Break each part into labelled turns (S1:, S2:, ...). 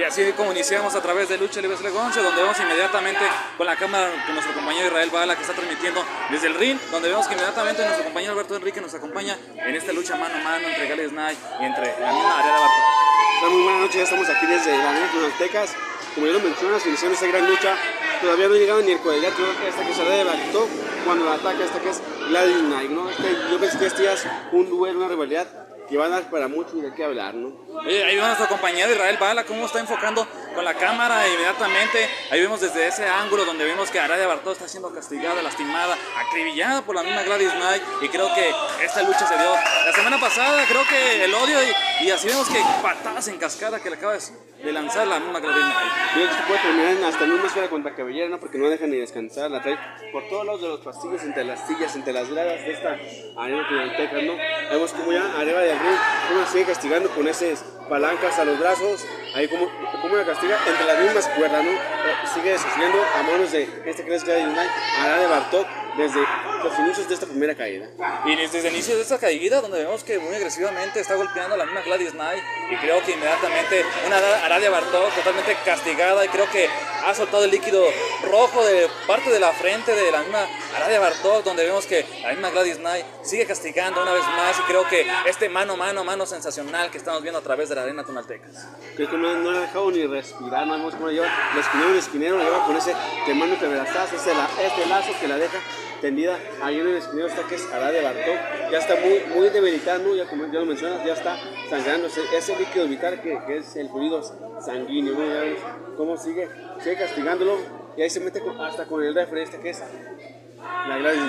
S1: Y así como iniciamos a través de Lucha Libre Legonce, donde vemos inmediatamente con la cámara con nuestro compañero Israel Bala que está transmitiendo desde el ring, donde vemos que inmediatamente nuestro compañero Alberto Enrique nos acompaña en esta lucha mano a mano entre Gales Knight y entre la misma de Bartol.
S2: Muy buenas noches, ya estamos aquí desde la Arena Tunaltecas. Como ya lo mencionas, iniciando esta gran lucha, todavía no ha llegado ni el cuadrilátero, esta que se de Bartol cuando la ataca, esta que es Gladys Knight, ¿no? Este, yo pensé que este es un duelo, una rivalidad que van a dar para mucho de qué hablar, ¿no?
S1: ahí vemos a nuestro compañero Israel Bala, cómo está enfocando con la cámara inmediatamente. Ahí vemos desde ese ángulo donde vemos que Aradia Bartó está siendo castigada, lastimada, acribillada por la misma Gladys Knight. Y creo que esta lucha se dio la semana pasada, creo que el odio y, y así vemos que patadas en cascada que le acaba de lanzar la misma Gladys Knight.
S2: Creo que puede terminar hasta en una esfera contra cabellera, ¿no? Porque no dejan ni descansar, la trae por todos lados de los pasillos, entre las sillas, entre las gradas de esta arena finalteca, ¿no? Vemos como ya arriba del ring uno sigue castigando con esas palancas a los brazos, ahí como, como una castiga entre las mismas cuerdas, ¿no? Sigue sufriendo a manos de este que es Gladys Knight, a de Bartok, desde los inicios de esta primera caída.
S1: Y desde el inicio de esta caída, donde vemos que muy agresivamente está golpeando a la misma Gladys Knight, y creo que inmediatamente una Aradia Bartok totalmente castigada, y creo que ha soltado el líquido rojo de parte de la frente de la misma Aradia Bartok, donde vemos que la misma Gladys Knight sigue castigando una vez más, y creo que este mano, mano, mano sensacional que estamos viendo a través de la arena Tonaltecas.
S2: Creo que no, no le ha dejado ni respirar, no vemos cómo lleva el el esquinero, lo lleva con ese mano que ese, este lazo que la deja tendida ahí en el esquinero está que es Aradia Bartok, ya está muy, muy debilitando, ya como ya lo mencionas, ya está sangrando ese, líquido vital que, que, es el fluido sanguíneo, ¿no? Ya ves cómo sigue, sigue castigándolo y ahí se mete hasta con el refri este que es la Gladys.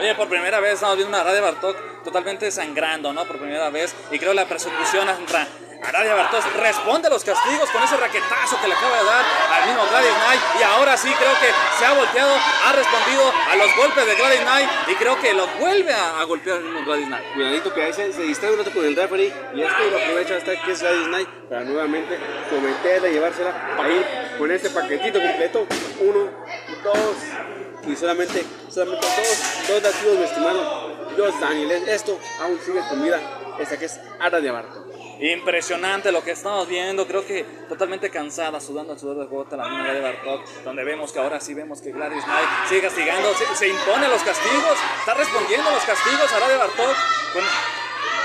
S1: Oye, por primera vez estamos viendo una Aradia Bartok totalmente sangrando, ¿no? Por primera vez y creo la persecución contra Aradia Bartos responde a los castigos con ese raquetazo que le acaba de dar al mismo Gladys Knight. Y ahora sí creo que se ha volteado, ha respondido a los golpes de Gladys Knight y creo que lo vuelve a, golpear el mismo Gladys Knight.
S2: Cuidadito que ahí se, distrae un rato con el referee y es que lo aprovecha hasta que es Gladys Knight para nuevamente cometerla y llevársela ahí con este paquetito completo. Uno, dos y solamente, solamente dos, dos latidos, mi estimado Dios Daniel. Esto aún sigue con vida. Esta que es Aradia Bartos.
S1: Impresionante lo que estamos viendo, creo que totalmente cansada, sudando el sudor de gota la misma de Bartok, donde vemos que ahora sí vemos que Gladys Knight sigue castigando, se, impone los castigos, está respondiendo a los castigos a de Bartok.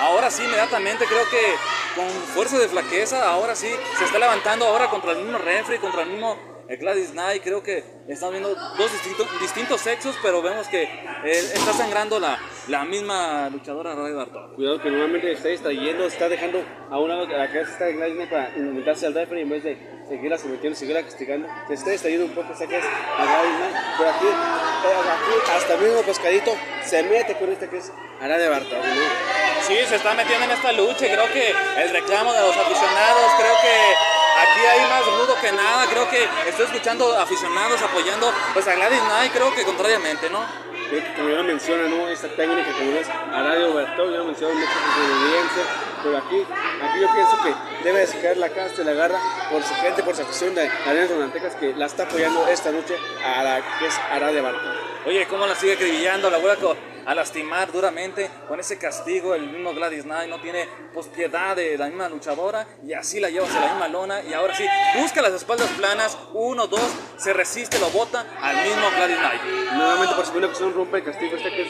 S1: ahora sí, inmediatamente creo que con fuerza de flaqueza, ahora sí se está levantando ahora contra el mismo refri, contra el mismo Gladys Knight, creo que estamos viendo dos distintos, distintos sexos, pero vemos que eh, está sangrando la, la misma luchadora Radio Bartol.
S2: Cuidado que nuevamente está distrayendo, está dejando a una a la que está Gladys Knight para inventarse al referee en vez de seguirla sometiendo, seguirla castigando. Se está distrayendo un poco, es a Gladys Knight, pero aquí, eh, aquí hasta el mismo pescadito se mete con esta que es Radio Bartol.
S1: Sí, se está metiendo en esta lucha y creo que el reclamo de los aficionados, creo que Aquí hay más rudo que nada, creo que estoy escuchando aficionados apoyando pues a Gladys Knight, creo que contrariamente, ¿no?
S2: como ya menciona, ¿no? Esta técnica como es a Radio Bertol, ya lo mencionó mucho su evidencia, pero aquí, aquí yo pienso que debe de la casa de la garra por su gente, por su afición de Arenas Donantecas que la está apoyando esta noche a la que es Radio Bertol.
S1: Oye, ¿cómo la sigue acribillando la abuela a lastimar duramente con ese castigo. El mismo Gladys Knight no tiene pues, piedad de la misma luchadora y así la lleva hacia la misma lona. Y ahora sí, busca las espaldas planas. Uno, dos, se resiste, lo bota al mismo Gladys Knight.
S2: Nuevamente por segunda ocasión rompe el castigo. Este que es,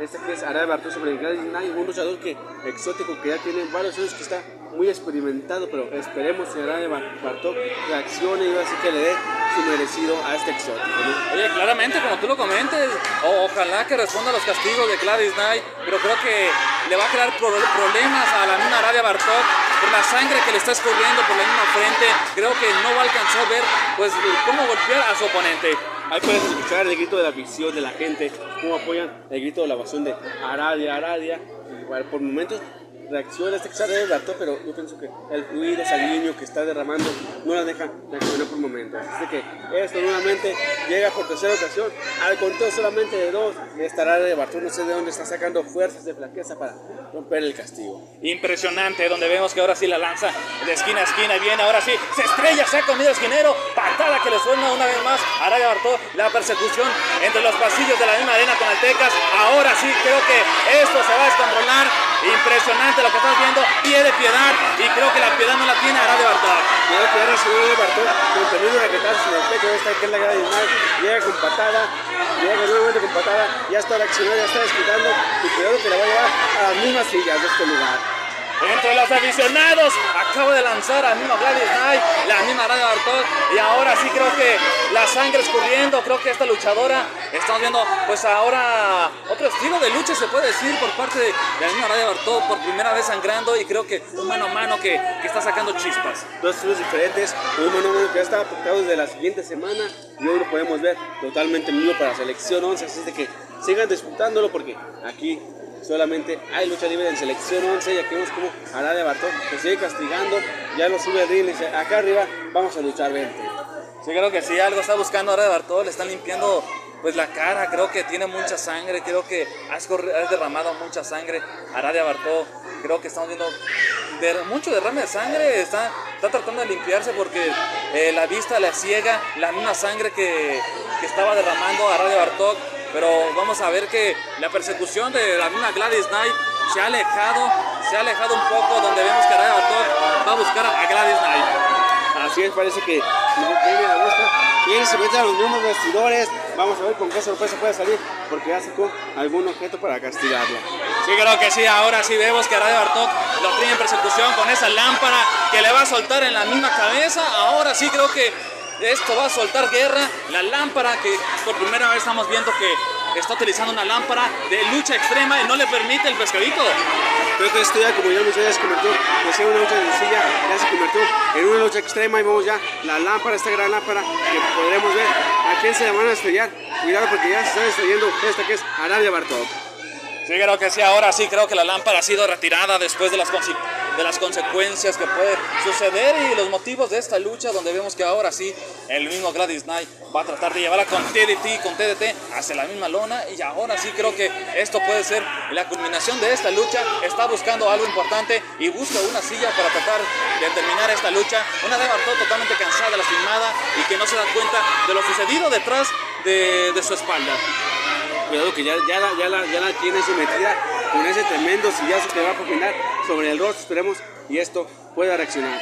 S2: este que es Bartó sobre Gladys Knight, un luchador que, exótico que ya tiene varios años que está muy experimentado, pero esperemos que Araya Bartok reaccione y así que le dé su merecido a este exótico.
S1: Oye, claramente, como tú lo comentes, ojalá que responda a los castigos de Gladys Knight, pero creo que le va a crear problemas a la misma Aradia Bartok por la sangre que le está escurriendo por la misma frente. Creo que no va a alcanzar a ver pues, cómo golpear a su oponente.
S2: Ahí puedes escuchar el grito de la visión de la gente, cómo apoyan el grito de la ovación de Aradia, Aradia. Igual por momentos reacciona este que de rato, pero yo pienso que el fluido sanguíneo que está derramando no la deja reaccionar por momentos. Así que esto nuevamente llega por tercera ocasión, al conteo solamente de dos, estará de Bartol, no sé de dónde está sacando fuerzas de flaqueza para romper el castigo.
S1: Impresionante, donde vemos que ahora sí la lanza de esquina a esquina y viene, ahora sí, se estrella, se ha comido esquinero, patada que le suena una vez más a Araya Bartol, la persecución entre los pasillos de la misma arena con Altecas, ahora sí creo que esto se va a descontrolar, Impresionante lo que estamos viendo. Pie de piedad. Y creo que la piedad no la tiene Arade Bartok.
S2: Creo que ahora recibió de Bartok con tenido raquetazos en el pecho. Esta que es la gran Ismael. Llega con patada. Llega nuevamente con patada. Ya está reaccionando, ya está desquitando. Y cuidado que la va a llevar a las mismas sillas de este lugar.
S1: Entre los aficionados, acabo de lanzar al mismo Gladys Knight, la misma Radio Bartok, y ahora sí creo que la sangre escurriendo, creo que esta luchadora, estamos viendo pues ahora otro estilo de lucha se puede decir por parte de, la misma Radio Bartok, por primera vez sangrando y creo que un mano a mano que, que está sacando chispas.
S2: Dos estilos diferentes, un mano a mano que ya está apuntado desde la siguiente semana y hoy lo podemos ver totalmente nuevo para la selección 11, así de que sigan disputándolo porque aquí solamente hay lucha libre en selección 11 y aquí vemos como de Bartón que sigue castigando, ya lo sube y dice, acá arriba vamos a luchar 20.
S1: Sí, creo que sí, algo está buscando ahora de Bartol, le están limpiando pues la cara, creo que tiene mucha sangre, creo que has, derramado mucha sangre Aradia Bartó, creo que estamos viendo mucho derrame de sangre, está, está tratando de limpiarse porque eh, la vista le ciega la misma sangre que, que estaba derramando Aradia Bartok pero vamos a ver que la persecución de la misma Gladys Knight se ha alejado, se ha alejado un poco, donde vemos que Araya Bartok va a buscar a Gladys Knight.
S2: Así es, parece que tiene la muestra. Y se mete a los mismos vestidores. Vamos a ver con qué sorpresa puede salir, porque ya sacó algún objeto para castigarla.
S1: Sí, creo que sí. Ahora sí vemos que Araya Bartok lo tiene en persecución con esa lámpara que le va a soltar en la misma cabeza. Ahora sí creo que esto va a soltar guerra. La lámpara que por primera vez estamos viendo que está utilizando una lámpara de lucha extrema y no le permite el pescadito.
S2: Creo que esto ya, como ya ya se convirtió de ser una lucha sencilla, ya se convirtió en una lucha extrema y vemos ya la lámpara, esta gran lámpara que podremos ver a quién se le van a estrellar. Cuidado porque ya se está estrellando esta que es Arabia Bartok.
S1: Sí, creo que sí, ahora sí creo que la lámpara ha sido retirada después de las, de las consecuencias que puede suceder y los motivos de esta lucha donde vemos que ahora sí el mismo Gladys Knight va a tratar de llevarla con TDT, con TDT hacia la misma lona y ahora sí creo que esto puede ser la culminación de esta lucha, está buscando algo importante y busca una silla para tratar de terminar esta lucha, una de Bartó totalmente cansada, lastimada y que no se da cuenta de lo sucedido detrás de, de su espalda.
S2: Cuidado que ya, ya, la, ya, la, ya la tiene metida con ese tremendo sillazo que va a propinar sobre el rostro. Esperemos y esto pueda reaccionar.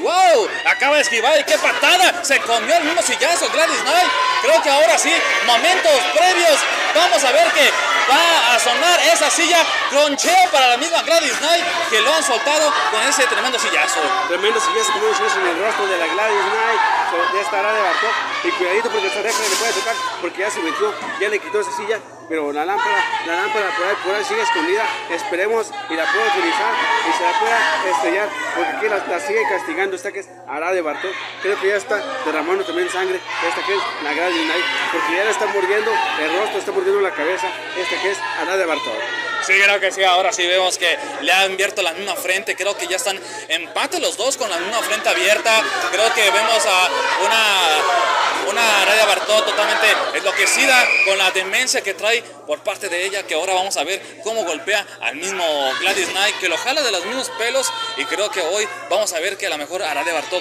S1: ¡Wow! Acaba de esquivar y qué patada. Se comió el mismo sillazo Gladys Knight. Creo que ahora sí, momentos previos. Vamos a ver que va a sonar esa silla croncheo para la misma Gladys Knight que lo han soltado con ese tremendo sillazo.
S2: Tremendo sillazo, como en el rostro de la Gladys Knight de esta área de Bartok. Y cuidadito porque esta referee le puede tocar porque ya se metió, ya le quitó esa silla pero la lámpara, la lámpara por ahí, por ahí sigue escondida. Esperemos y la pueda utilizar y se la pueda estrellar, porque aquí la, sigue castigando. Esta que es Ara de Bartó, creo que ya está derramando también sangre. Esta que es la gran Unite, porque ya la está mordiendo el rostro, está mordiendo la cabeza. Esta que es Ara de Bartó.
S1: Sí, creo que sí. Ahora sí vemos que le ha abierto la misma frente. Creo que ya están empate los dos con la misma frente abierta. Creo que vemos a una, una Araya Bartó totalmente enloquecida con la demencia que trae por parte de ella. Que ahora vamos a ver cómo golpea al mismo Gladys Knight, que lo jala de los mismos pelos. Y creo que hoy vamos a ver que a lo mejor Araya Bartó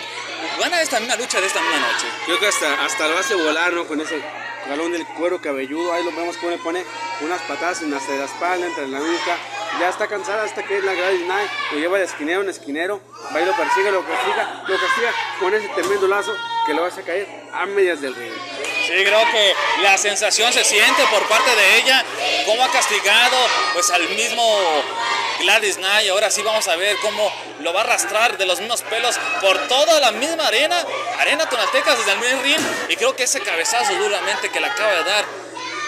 S1: gana esta misma lucha de esta misma noche.
S2: Creo que hasta, hasta lo hace volar, ¿no? Con ese galón del cuero cabelludo, ahí lo vemos como le pone unas patadas en la espalda, entre la nuca, ya está cansada hasta que la Gladys Knight, lo lleva de esquinero en esquinero, va y lo persigue, lo castiga, lo castiga con ese tremendo lazo que lo hace caer a medias del río.
S1: Sí, creo que la sensación se siente por parte de ella, cómo ha castigado pues al mismo Gladys Knight. Ahora sí vamos a ver cómo lo va a arrastrar de los mismos pelos por toda la misma arena, arena tonaltecas desde el mismo ring. Y creo que ese cabezazo duramente que le acaba de dar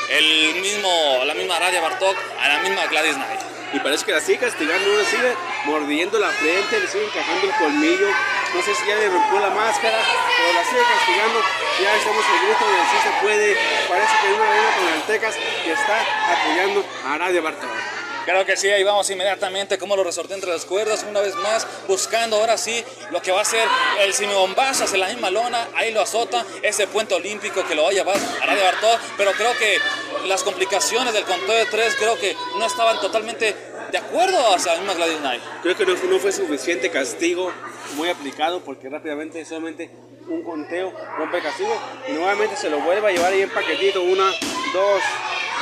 S1: el mismo, la misma Radia Bartok a la misma Gladys Knight.
S2: Y parece que la sigue castigando, le sigue mordiendo la frente, le sigue encajando el colmillo. No sé si ya le rompió la máscara, pero la sigue castigando. Ya estamos grito de si se puede. Parece que hay una arena tonaltecas que está apoyando a Radia Bartok.
S1: Creo que sí, ahí vamos inmediatamente como lo resorté entre las cuerdas, una vez más, buscando ahora sí lo que va a ser el simibombazo hacia la misma lona, ahí lo azota, ese puente olímpico que lo va a llevar a Radio Bartó, pero creo que las complicaciones del conteo de tres creo que no estaban totalmente de acuerdo hacia la misma Gladys Knight.
S2: Creo que no, no fue suficiente castigo muy aplicado porque rápidamente solamente un conteo rompe castigo y nuevamente se lo vuelve a llevar ahí en paquetito, una, dos,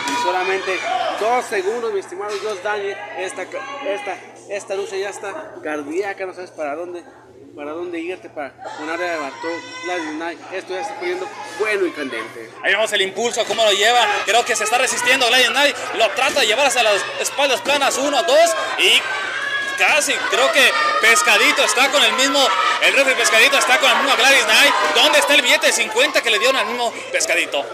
S2: y solamente dos segundos, mi estimado Dios Daniel. Esta, esta, esta lucha ya está cardíaca, no sabes para dónde, para dónde irte para una área de Bartol, Gladys. Esto ya está poniendo bueno y candente.
S1: Ahí vemos el impulso, cómo lo lleva. Creo que se está resistiendo Gladys Knight. Lo trata de llevar hacia las espaldas planas. Uno, dos y casi. Creo que Pescadito está con el mismo. El refri Pescadito está con el mismo Gladys Knight. ¿Dónde está el billete de 50 que le dieron al mismo Pescadito?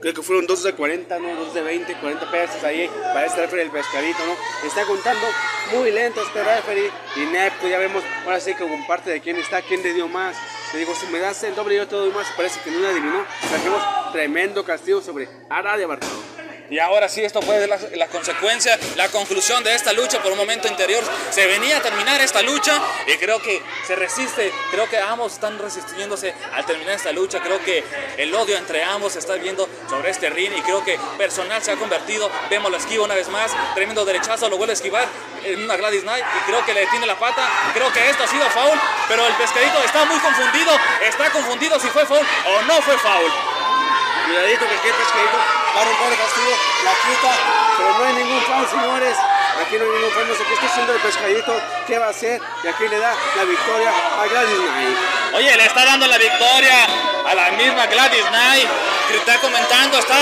S2: Creo que fueron dos de 40, ¿no? Dos de 20, 40 pesos ahí para este referee del pescadito, ¿no? Está contando muy lento este referee. Inepto, ya vemos, ahora sí que comparte de quién está, quién le dio más. Le digo, si me das el doble yo te doy más, parece que no adivinó. Trajimos tremendo castigo sobre Aradia Bartolo.
S1: Y ahora sí, esto ser la, la, consecuencia, la conclusión de esta lucha por un momento interior. Se venía a terminar esta lucha y creo que se resiste. Creo que ambos están resistiéndose al terminar esta lucha. Creo que el odio entre ambos se está viendo sobre este ring y creo que personal se ha convertido. Vemos la esquiva una vez más, tremendo derechazo, lo vuelve a esquivar en una Gladys Knight y creo que le detiene la pata. Creo que esto ha sido foul, pero el pescadito está muy confundido. Está confundido si fue foul o no fue foul.
S2: Cuidadito que el pescadito va a romper el castigo, la quita, pero no hay ningún foul, señores. Aquí no hay ningún foul, no sé qué está haciendo el pescadito, qué va a hacer, y aquí le da la victoria a Gladys Knight.
S1: Oye, le está dando la victoria a la misma Gladys Knight. Que está comentando, está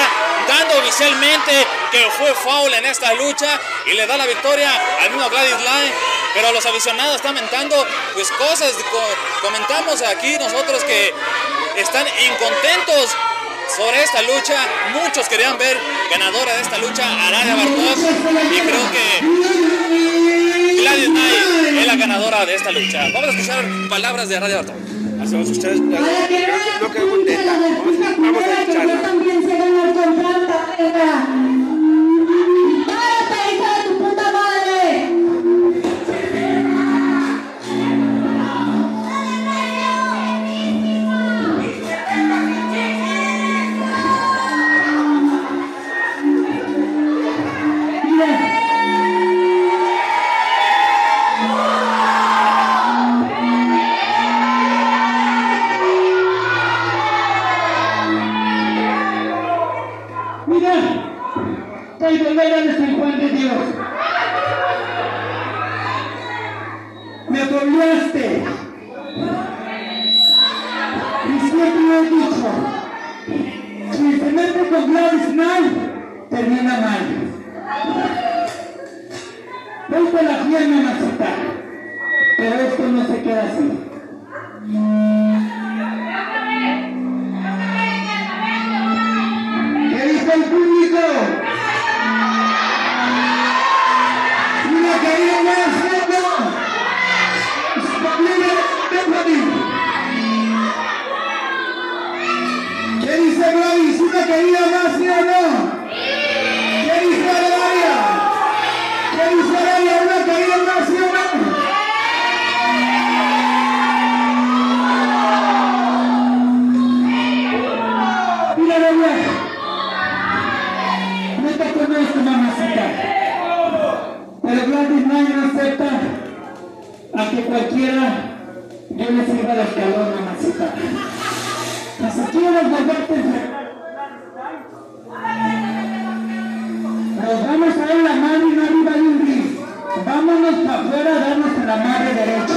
S1: dando oficialmente que fue foul en esta lucha y le da la victoria al mismo Gladys Knight. Pero los aficionados están mentando pues cosas, comentamos aquí nosotros que están incontentos sobre esta lucha. Muchos querían ver ganadora de esta lucha a Aradia Bartok y creo que Gladys Knight es la ganadora de esta lucha. Vamos a escuchar palabras de Aradia Bartok.
S2: Hacemos ustedes, no quedó contenta. Vamos, vamos a escucharla.
S3: El volver de San Juan de Dios. Me apoyaste. Y siempre he dicho, si se mete con Gladys Knight, termina mal. Ponte la pierna maceta, pero esto no se queda así. Mamacita. Pero Gladys Knight no acepta a que cualquiera yo le sirva los calor, mamacita. Si quieres volverte nos vamos a dar la mano y no arriba de un ring. Vámonos para afuera a darnos la madre derecha.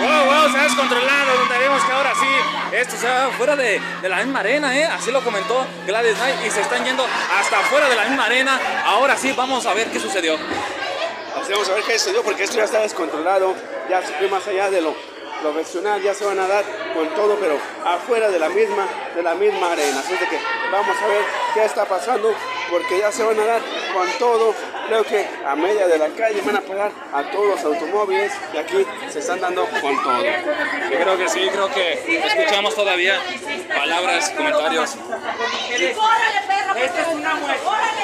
S1: Wow, wow, se ha descontrolado. Donde vemos que ahora sí, esto se va fuera de, la misma arena, ¿eh? Así lo comentó Gladys Knight y se están yendo hasta fuera de la misma arena. Ahora sí, vamos a ver qué sucedió.
S2: Así vamos a ver qué sucedió porque esto ya está descontrolado, ya se fue más allá de lo profesional, ya se van a dar con todo, pero afuera de la misma, de la misma arena. Así de que vamos a ver qué está pasando, porque ya se van a dar con todo. Creo que a media de la calle van a parar a todos los automóviles y aquí se están dando con todo.
S1: Yo creo que sí, creo que escuchamos todavía palabras, comentarios.
S4: ¡Órale, perro! Esta es una muestra. ¡Órale!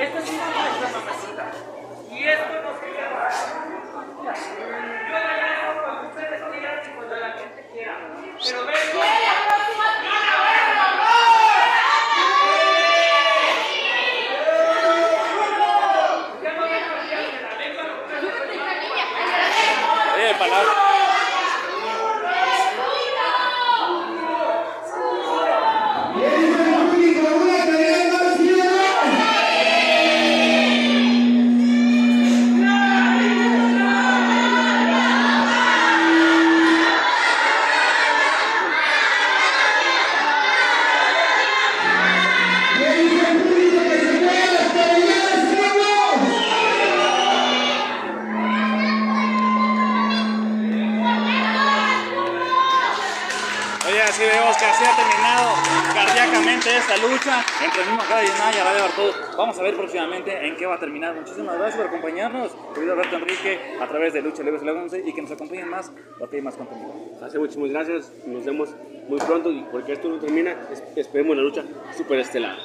S4: Esta es una muestra, mamacita. Y esto nos queda. Yo daré eso cuando ustedes quieran y cuando la gente quiera. Pero ven.
S1: Así ha terminado cardíacamente esta lucha entre el mismo Knight y Aradia Bartol. Vamos a ver próximamente en qué va a terminar. Muchísimas gracias por acompañarnos. Querido Alberto Enrique, a través de Lucha Libre 11 y que nos acompañen más porque hay más contenido.
S2: Hace muchísimas gracias. Nos vemos muy pronto y porque esto no termina, es- esperemos la lucha superestelar.